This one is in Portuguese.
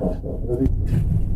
Obrigado.